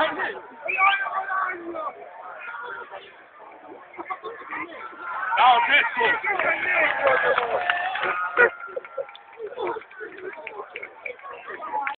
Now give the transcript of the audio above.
Now this one.